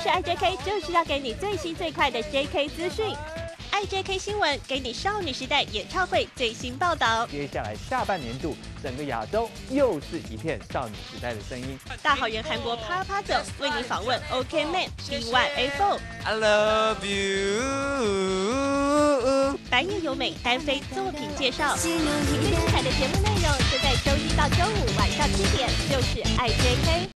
是 IJK，就是要给你最新最快的 JK 资讯。IJK 新闻给你少女时代演唱会最新报道。接下来下半年度，整个亚洲又是一片少女时代的声音。大好人韩国啪啪走为你访问 OK Man BYA4。I love you。白夜有美单飞作品介绍，最精彩的节目内容就在周一到周五晚上七点，就是 IJK。